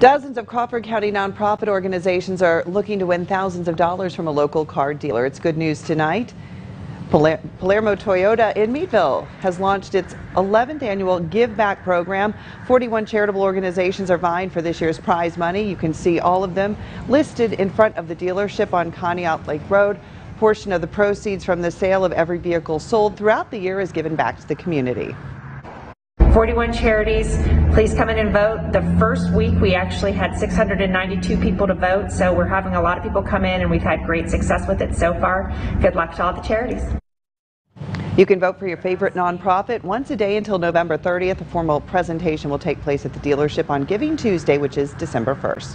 Dozens of Crawford County nonprofit organizations are looking to win thousands of dollars from a local car dealer. It's good news tonight. Paler- Palmiero Toyota in Meadville has launched its 11th annual Give Back program. 41 charitable organizations are vying for this year's prize money. You can see all of them listed in front of the dealership on Conneaut Lake Road. Portion of the proceeds from the sale of every vehicle sold throughout the year is given back to the community. 41 charities. Please come in and vote. The first week we actually had 692 people to vote, so we're having a lot of people come in and we've had great success with it so far. Good luck to all the charities. You can vote for your favorite nonprofit once a day until November 30th. A formal presentation will take place at the dealership on Giving Tuesday, which is December 1st.